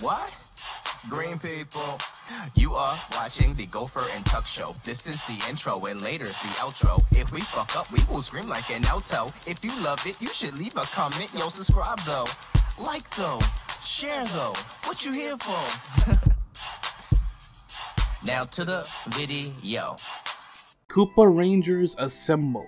What? Green people. You are watching the Gopher and Tuk show. This is the intro and later's the outro. If we fuck up, we will scream like an alto. If you loved it, you should leave a comment. Yo, subscribe though. Like though. Share though. What you here for? now to the video. Koopa Rangers assemble.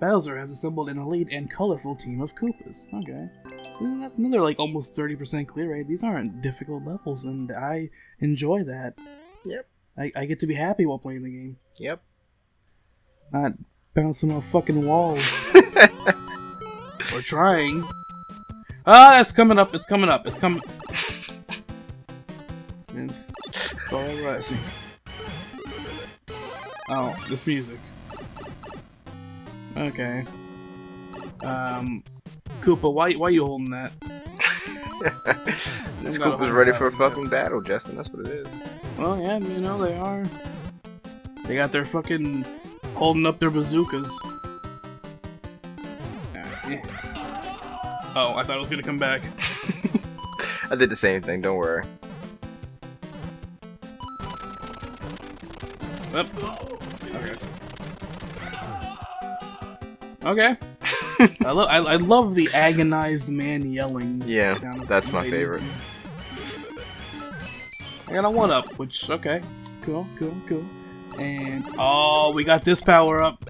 Bowser has assembled an elite and colorful team of Koopas. Okay. Ooh, that's another like almost 30% clear rate. These aren't difficult levels, and I enjoy that. Yep. I, I get to be happy while playing the game. Yep. Not bouncing off fucking walls. We're trying. Ah, it's coming up, it's coming up, it's coming. Man, that's all I see. Oh, this music. Okay. Um, Koopa, why why you holding that? this Koopa's ready for a fucking battle, Justin. That's what it is. Well, yeah, you know they are. They got their fucking holding up their bazookas. Oh, I thought it was gonna come back. I did the same thing. Don't worry. Yep. Okay. Okay. I love I, I love the agonized man yelling. Yeah, sound that's my favorite. I got a one up, which okay, cool, cool, cool. And oh, we got this power up,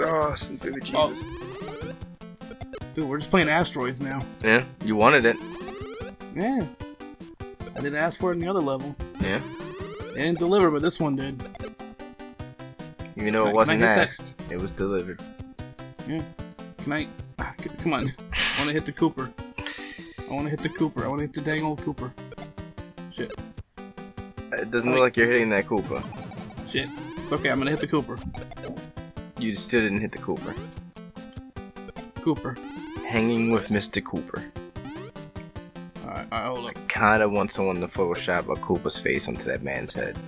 Oh, sweet baby Oh. Jesus. dude. We're just playing asteroids now. Yeah, you wanted it. Yeah. I didn't ask for it in the other level. Yeah. It didn't deliver, but this one did. Even though it wasn't can I hit that? asked, it was delivered. Yeah. Can I? ah, Come on. I want to hit the Cooper. I want to hit the Cooper. I want to hit the dang old Cooper. Shit. It doesn't look like you're hitting that Cooper. Shit. It's okay. I'm gonna hit the Cooper. You still didn't hit the Cooper. Cooper. Hanging with Mr. Cooper. Alright, alright, hold up. Kinda want someone to Photoshop a Cooper's face onto that man's head.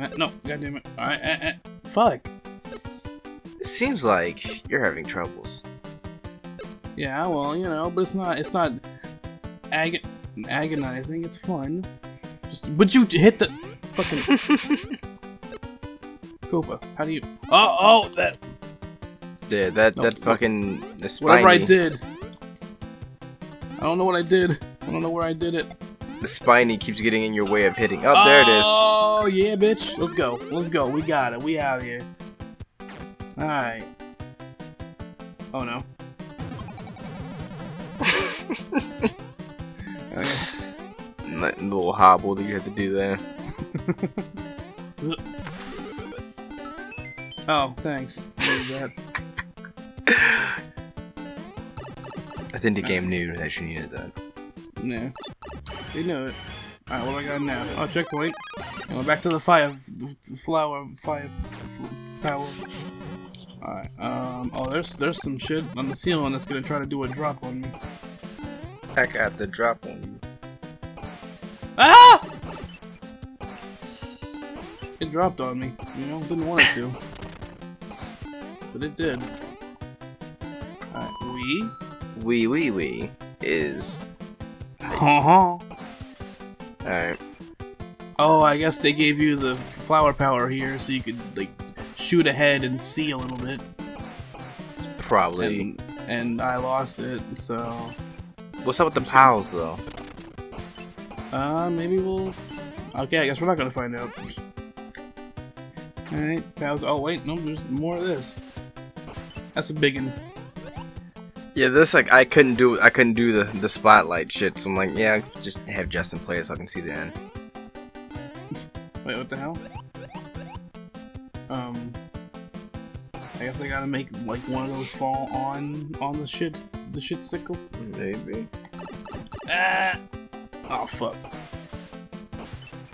Uh, no, goddamn it. Alright, uh, uh, fuck. Seems like you're having troubles. Yeah, well, you know, but it's not. It's not ag- agonizing. It's fun. Just, but you hit the fucking Koopa. How do you? Oh, oh, that Yeah, that No, that fucking the whatever I did. I don't know what I did. I don't know where I did it. the spiny keeps getting in your way of hitting. Oh, there it is. Oh yeah, bitch. Let's go. Let's go. We got it. We out here. All right. Oh no. Okay. That little hobble that you had to do there. Oh, thanks. I think the game knew that you needed that. No. You know it. Alright, what do I got now? Oh, checkpoint. And we're back to the fire flower fire f- tower. Alright, um oh there's there's some shit on the ceiling that's gonna try to do a drop on me. I got the drop on you. Ah! It dropped on me, you know, didn't want it to. But it did. Alright, we Wee wee wee is uh-huh. alright. Oh, I guess they gave you the flower power here so you could like shoot ahead and see a little bit. Probably. And and I lost it, so What's up with the pals though? uh maybe we'll Okay, I guess we're not gonna find out. Alright, pals. oh wait, no, there's more of this. That's a big one. Yeah, this like I couldn't do I couldn't do the the spotlight shit. So I'm like, yeah, just have Justin play it so I can see the end. Wait, what the hell? Um I guess I gotta make like one of those fall on on the shit the shit sickle. Maybe. Ah! Oh fuck.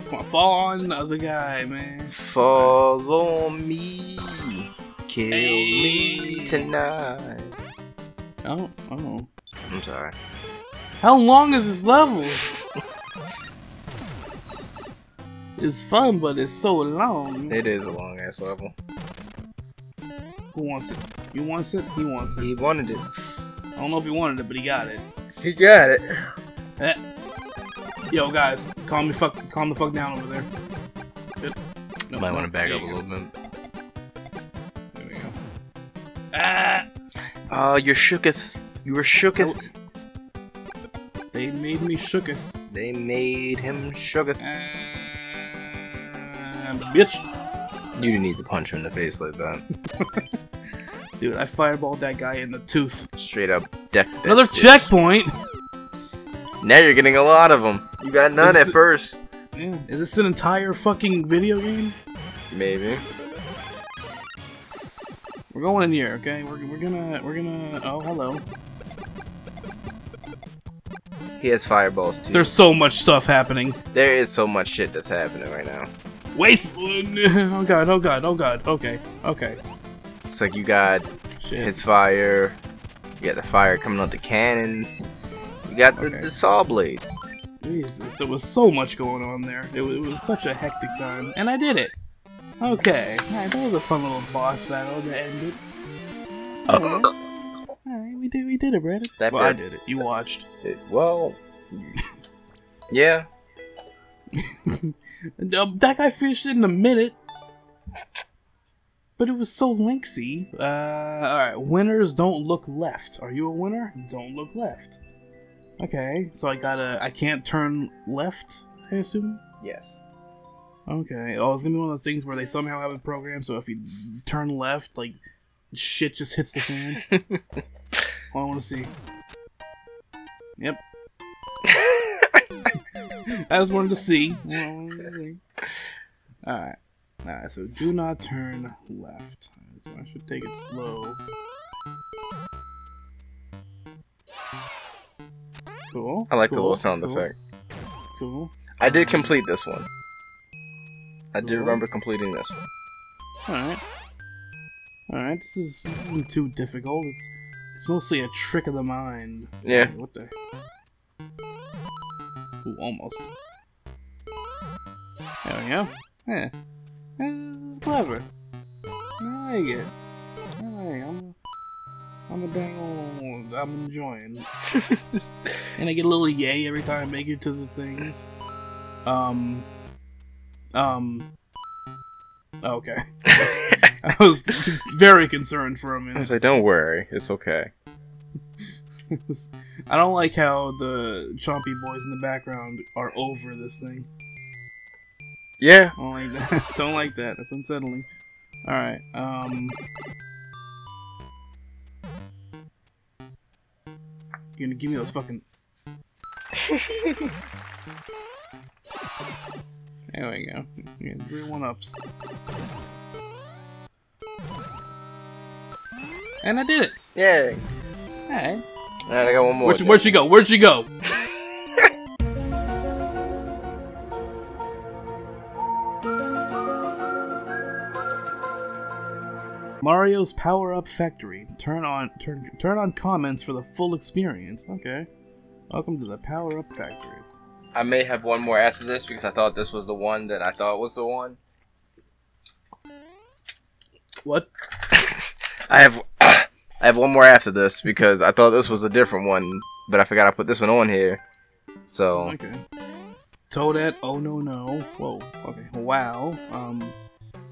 Come on, fall on the other guy, man. Follow me, kill Hey. me tonight. Oh, oh. I'm sorry. How long is this level? It's fun, but it's so long. It is a long ass level. Who wants it? You wants it? He wants it. He wanted it. I don't know if he wanted it, but he got it. He got it. Eh. Yo, guys, calm me fuck, calm the fuck down over there. No, Might no, want to back up a little bit. There we go. Ah! Oh, you're shooketh. You were shooketh. They made me shooketh. They made him shooketh. And bitch, You didn't need to punch him in the face like that. dude, I fireballed that guy in the tooth. Straight up deck. Another bitch. checkpoint. Now you're getting a lot of them. You got none at first. Yeah, is this an entire fucking video game? Maybe. We're going in here, okay? We're, we're gonna we're gonna. Oh, hello. He has fireballs too. There's so much stuff happening. there is so much shit that's happening right now. Wait! Oh god! Oh god! Oh god! Okay. Okay. It's like you got Shit. his fire. You got the fire coming out the cannons. You got the, Okay. the saw blades. Jesus, there was so much going on there. It was, it was such a hectic time, and I did it. Okay, alright, that was a fun little boss battle that ended. Alright, we did, we did it, Brandon. That well, I did it. You watched. It- well, yeah. Um, that guy finished it in a minute, but it was so lengthy. Uh, alright, winners don't look left. Are you a winner? Don't look left. Okay, so I gotta. I can't turn left. I assume. Yes. Okay. Oh, it's gonna be one of those things where they somehow have a program, so if you turn left, like shit just hits the fan. well, I want to see. Yep. I just wanted to see. Well, I wanted to see. All right. All right. So do not turn left. So I should take it slow. Cool. I like the little sound cool, effect. Cool. I did complete this one. I did Cool. remember completing this one. Alright. Alright, this is this isn't too difficult. It's it's mostly a trick of the mind. Yeah. What the Ooh, almost. There we go. Yeah. This is clever. I like it. I like it. I'm I'm a dang old, I'm enjoying. and I get a little yay every time I make it to the things. Um um Okay. I was very concerned for a minute. was like, don't worry, it's okay. I don't like how the chompy boys in the background are over this thing. Yeah. I don't like that. don't like that. That's unsettling. Alright, um. You're gonna give me those fucking. there we go. Yeah, three one ups. And I did it! Yay. Alright. Alright, I got one more. Where'd, she- where'd she go? Where'd she go? Mario's Power Up Factory. Turn on turn turn on comments for the full experience. Okay. Welcome to the Power Up Factory. I may have one more after this because I thought this was the one that I thought was the one. What? I have I have one more after this because I thought this was a different one, but I forgot I put this one on here. So Okay. Toadette, oh no no. Whoa. Okay. Wow. Um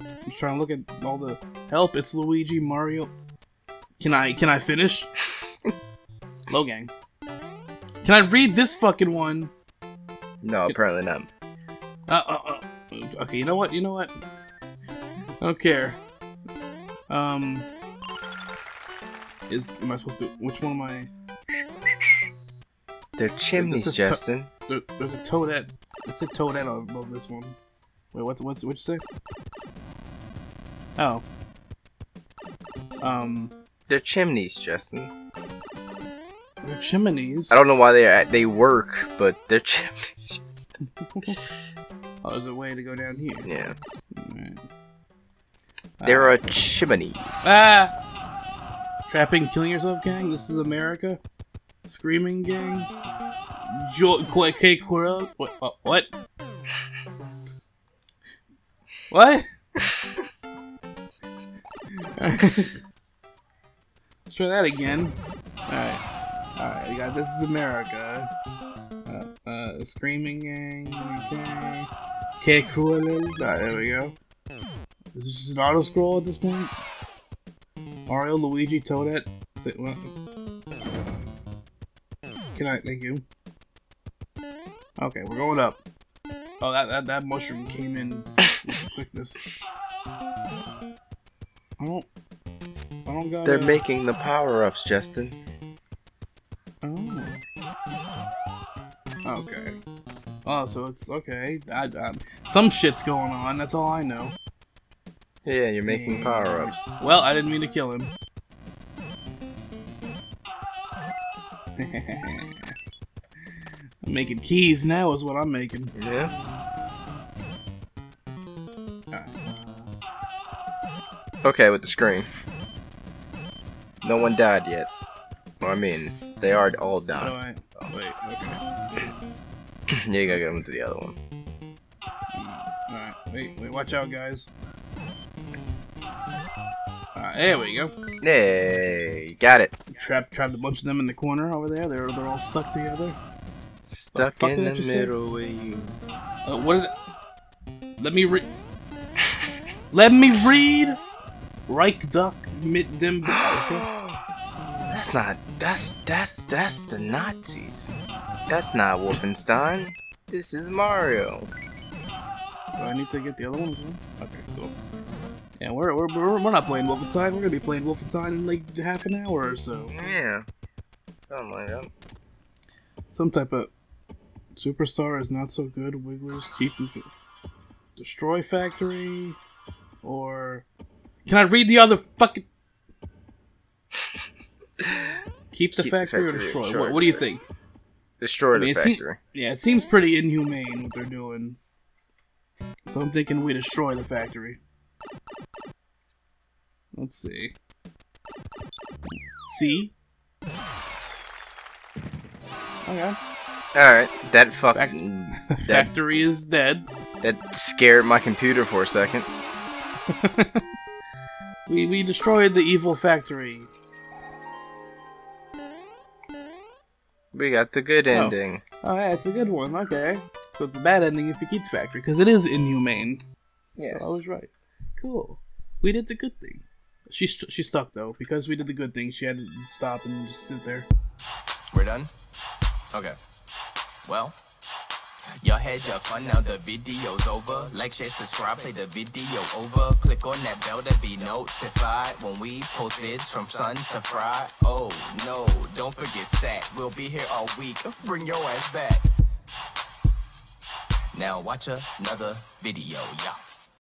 I'm just trying to look at all the help, it's Luigi, Mario. Can I can I finish? Low gang. Can I read this fucking one? no, apparently not. Uh, uh, uh, okay, you know what? You know what? I don't care. Um, is am I supposed to? Which one am I? They're chimneys, Justin. There, there's a toadette. It's a toadette above this one. Wait, what's what's what you say? Oh. Um, They're chimneys, Justin. they're chimneys. I don't know why they are they work, but they're chimneys. Justin. Oh, there's a way to go down here. Yeah, Alright. there Ah. are chimneys. Ah! Trapping, killing yourself, gang. This is America. Screaming, gang. Jo- K Quirrell. What? What? What? what? Let's try that again. Alright. Alright, we got This Is America. Uh, uh, Screaming Gang. Okay. K Cruel. Alright, there we go. Is this just an auto scroll at this point? Mario, Luigi, Toadette. Say, what? Can I? Thank you. Okay, we're going up. Oh, that that, that mushroom came in with quickness. I don't. I don't got. They're making the power ups, Justin. Oh. Okay. Oh, so it's okay. I, I, some shit's going on. That's all I know. Yeah, you're making power ups. Well, I didn't mean to kill him. I'm making keys now, is what I'm making. Yeah. Okay, with the screen. No one died yet. Well, I mean, they are all do down. Oh, wait. Okay. yeah, you gotta get them to the other one. Mm, alright. Wait. Wait. Watch out, guys. Alright. There we go. Hey, got it. Trap. Trapped a bunch of them in the corner over there. They're they're all stuck together. Stuck fuck in the you say? middle with you. Uh, what is it? Let me read. Let me read. Reich Duck mit dem. That's not. That's that's that's the Nazis. That's not Wolfenstein. This is Mario. Do I need to get the other one as? Okay, cool. Yeah, we're, we're, we're, not playing Wolfenstein. We're gonna be playing Wolfenstein in like half an hour or so. Yeah. Something like that. Some type of superstar is not so good. Wigglers keep destroy factory, or can I read the other fucking? Keep the Keep the factory, or destroy. What, what do you think? Destroy I mean, the seem- factory. Yeah, it seems pretty inhumane what they're doing. So I'm thinking we destroy the factory. Let's see. See? Okay. Alright, that fucking. That, factory is dead. that scared my computer for a second. We we destroyed the evil factory. We got the good Oh. ending. Oh yeah, it's a good one. Okay. So it's a bad ending if you keep the factory because it is inhumane. Yes. So I was right. Cool. We did the good thing. She st- she stuck though because we did the good thing. She had to stop and just sit there. We're done? Okay. Well, y'all had your fun, now the video's over. Like, share, subscribe, play the video over. Click on that bell to be notified when we post vids from sun to fry. Oh, no, don't forget Sat. We'll be here all week. Bring your ass back. Now watch another video, y'all.